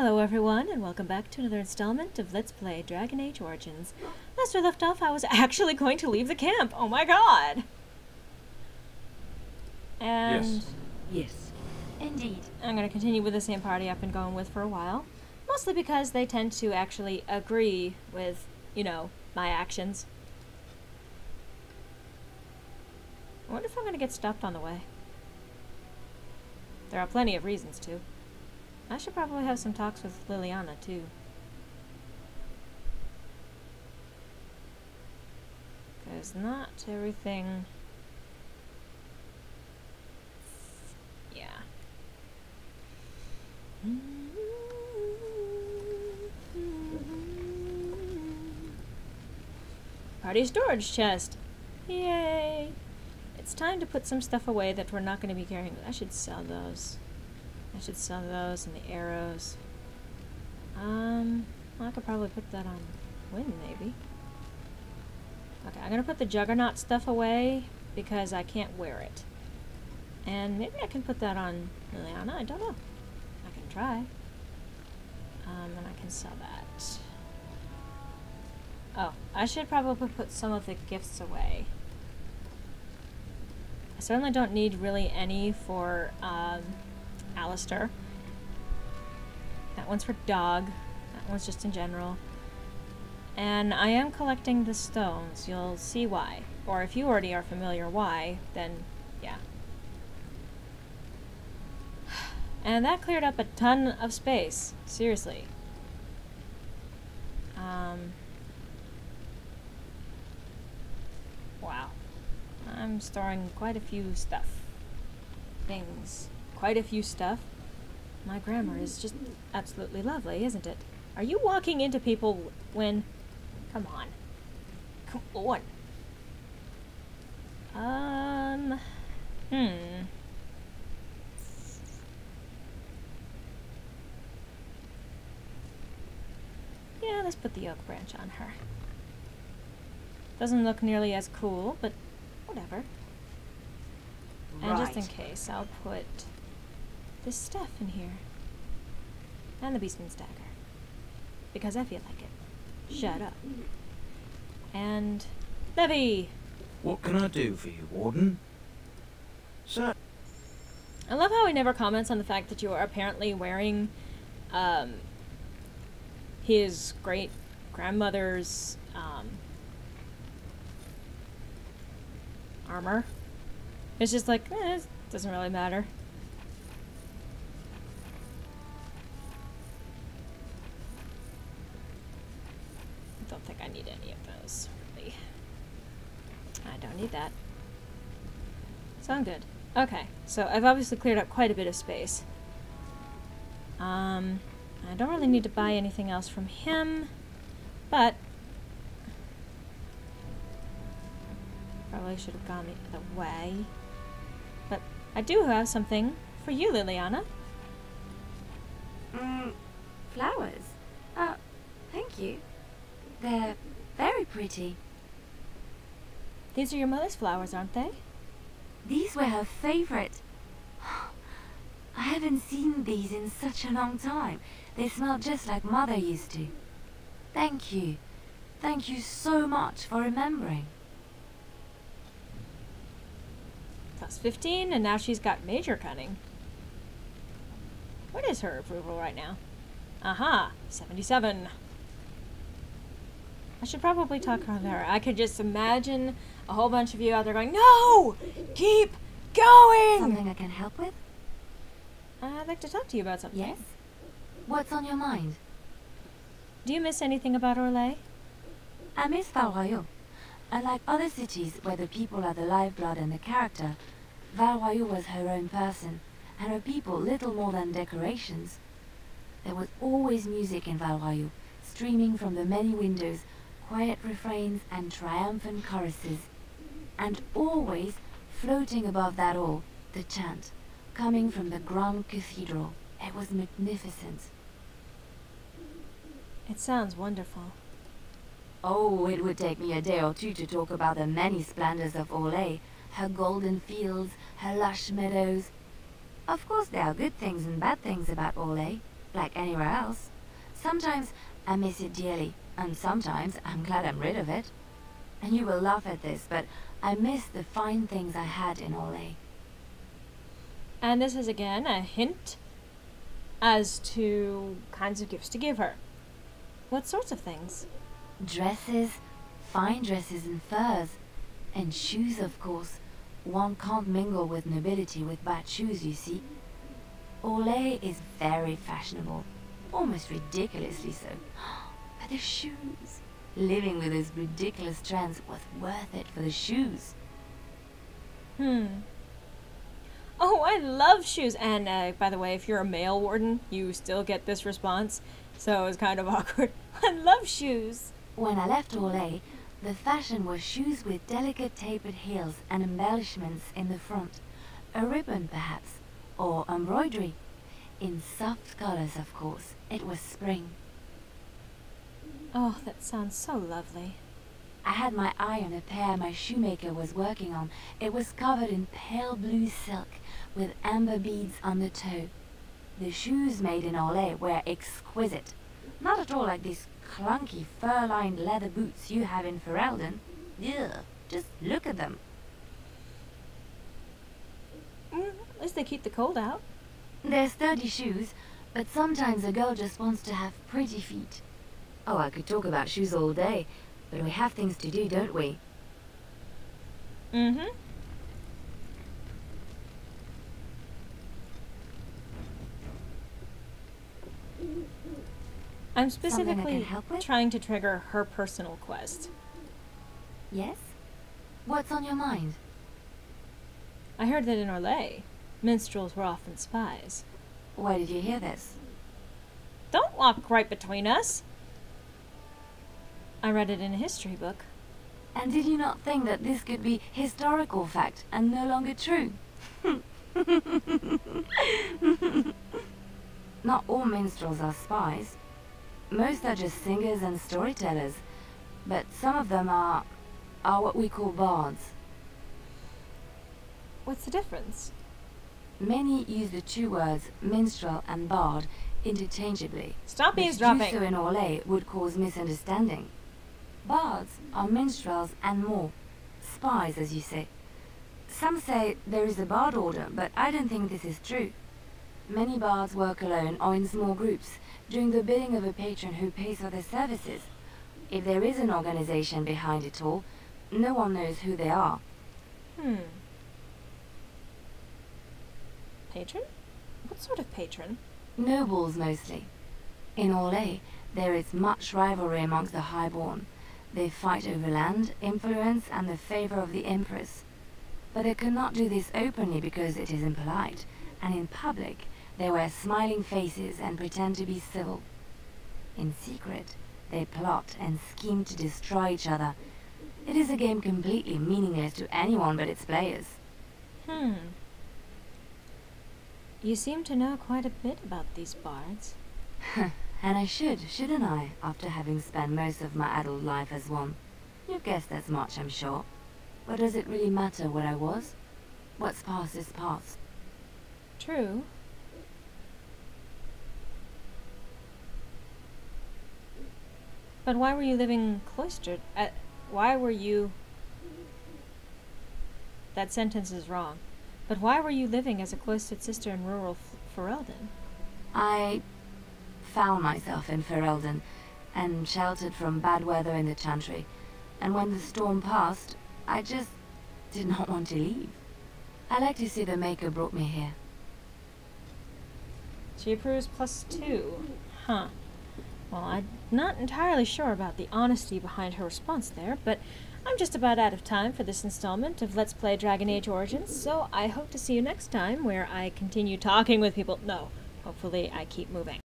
Hello everyone, and welcome back to another installment of Let's Play Dragon Age Origins. Last I left off, I was actually going to leave the camp. Oh my god! And Yes. Yes. Indeed. I'm going to continue with the same party I've been going with for a while. Mostly because they tend to actually agree with, you know, my actions. I wonder if I'm going to get stopped on the way. There are plenty of reasons to. I should probably have some talks with Leliana, too. Because not everything. Yeah. Party storage chest. Yay! It's time to put some stuff away that we're not going to be carrying. I should sell those. I should sell those and the arrows. Um, I could probably put that on Wynne, maybe. Okay, I'm gonna put the Juggernaut stuff away because I can't wear it. And maybe I can put that on Leliana, I don't know. I can try. Um, and I can sell that. Oh, I should probably put some of the gifts away. I certainly don't need really any for, um, Alistair. That one's for dog. That one's just in general. And I am collecting the stones. You'll see why. Or if you already are familiar why, then yeah. And that cleared up a ton of space. Seriously. Um, wow. I'm storing quite a few stuff. Things. Quite a few stuff. My grammar is just absolutely lovely, isn't it? Are you walking into people when... Come on. Come on. Um... Hmm. Yeah, let's put the oak branch on her. Doesn't look nearly as cool, but whatever. Right. And just in case, I'll put this stuff in here. And the Beastman's dagger. Because I feel like it. Shut up. And Levi! What can I do for you, Warden? Sir, I love how he never comments on the fact that you are apparently wearing um, his great grandmother's um, armor. It's just like, eh, it doesn't really matter. Think I need any of those, really. I don't need that. So I'm good. Okay, so I've obviously cleared up quite a bit of space. Um, I don't really need to buy anything else from him, but probably should have gone the other way. But I do have something for you, Leliana. Mm, flowers? Oh, thank you. They're very pretty. These are your mother's flowers, aren't they? These were her favorite. I haven't seen these in such a long time. They smell just like Mother used to. Thank you. Thank you so much for remembering. Plus 15, and now she's got major cunning. What is her approval right now? Aha, 77. I should probably talk to her. I could just imagine a whole bunch of you out there going, No! Keep going! Something I can help with? I'd like to talk to you about something. Yes? What's on your mind? Do you miss anything about Orlais? I miss Val Royeaux. Unlike other cities where the people are the lifeblood and the character, Val Royeaux was her own person, and her people little more than decorations. There was always music in Val Royeaux, streaming from the many windows, quiet refrains and triumphant choruses. And always, floating above that all, the chant, coming from the Grand Cathedral. It was magnificent. It sounds wonderful. Oh, it would take me a day or two to talk about the many splendors of Orlais, her golden fields, her lush meadows. Of course, there are good things and bad things about Orlais, like anywhere else. Sometimes I miss it dearly, and sometimes I'm glad I'm rid of it. And you will laugh at this, but I miss the fine things I had in Orlais. And this is again a hint as to kinds of gifts to give her. What sorts of things? Dresses, fine dresses and furs, and shoes, of course. One can't mingle with nobility with bad shoes, you see. Orlais is very fashionable, almost ridiculously so. The shoes! Living with those ridiculous trends was worth it for the shoes. Hmm. Oh, I love shoes. And uh, by the way, if you're a male warden, you still get this response. So it's kind of awkward. I love shoes. When I left Orlais, the fashion was shoes with delicate tapered heels and embellishments in the front. A ribbon, perhaps, or embroidery. In soft colors, of course. It was spring. Oh, that sounds so lovely. I had my eye on a pair my shoemaker was working on. It was covered in pale blue silk with amber beads on the toe. The shoes made in Orlais were exquisite. Not at all like these clunky fur-lined leather boots you have in Ferelden. Ugh, just look at them. Mm, at least they keep the cold out. They're sturdy shoes, but sometimes a girl just wants to have pretty feet. Oh, I could talk about shoes all day, but we have things to do, don't we? Mm-hmm. I'm Something I can specifically trying to trigger her personal quest. Yes? What's on your mind? I heard that in Orlais, minstrels were often spies. Where did you hear this? Don't walk right between us. I read it in a history book. And did you not think that this could be historical fact and no longer true? not all minstrels are spies. Most are just singers and storytellers, but some of them are are what we call bards. What's the difference? Many use the two words minstrel and bard interchangeably. Stop eavesdropping. do so in Orlais would cause misunderstanding. Bards are minstrels and more. Spies, as you say. Some say there is a bard order, but I don't think this is true. Many bards work alone or in small groups, doing the bidding of a patron who pays for their services. If there is an organization behind it all, no one knows who they are. Hmm. Patron? What sort of patron? Nobles mostly. In Orlais, there is much rivalry amongst the highborn. They fight over land, influence, and the favor of the empress. But they cannot do this openly because it is impolite, and in public, they wear smiling faces and pretend to be civil. In secret, they plot and scheme to destroy each other. It is a game completely meaningless to anyone but its players. Hmm. You seem to know quite a bit about these bards. and I should, shouldn't I, after having spent most of my adult life as one? You've guessed as much, I'm sure. But does it really matter what I was? What's past is past. True. But why were you living cloistered? Uh, why were you. That sentence is wrong. But why were you living as a cloistered sister in rural Ferelden? I found myself in Ferelden and sheltered from bad weather in the Chantry. And when the storm passed, I just did not want to leave. I like to see the Maker brought me here. She approves plus two. Huh. Well, I'm not entirely sure about the honesty behind her response there, but I'm just about out of time for this installment of Let's Play Dragon Age Origins, so I hope to see you next time where I continue talking with people. No, hopefully I keep moving.